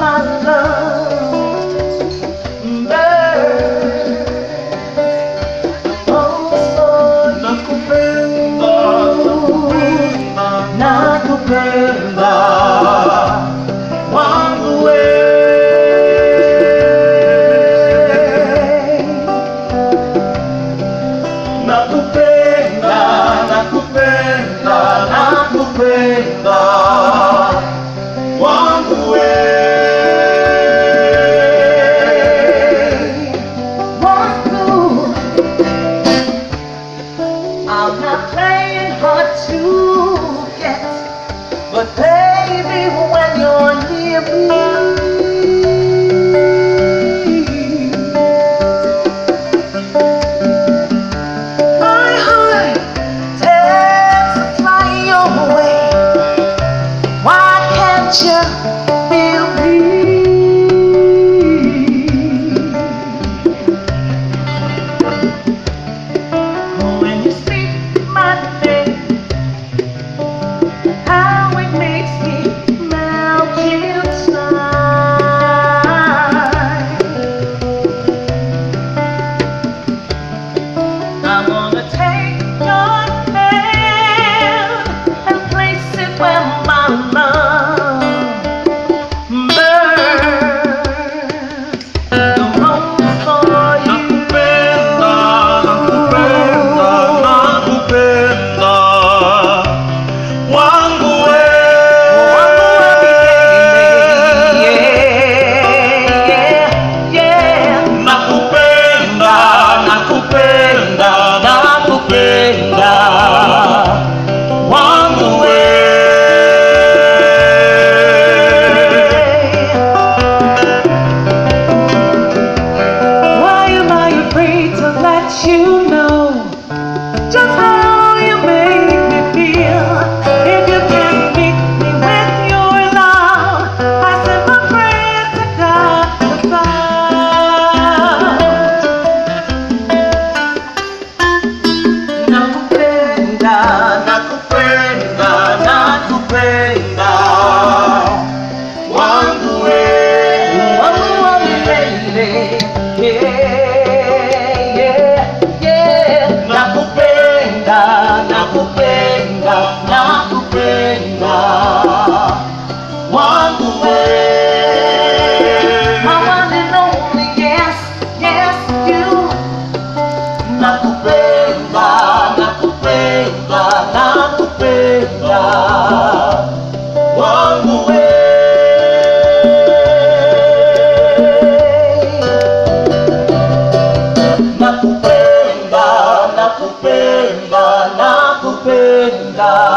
my love. vi hung an nhon nhiếp Well, friend. 다.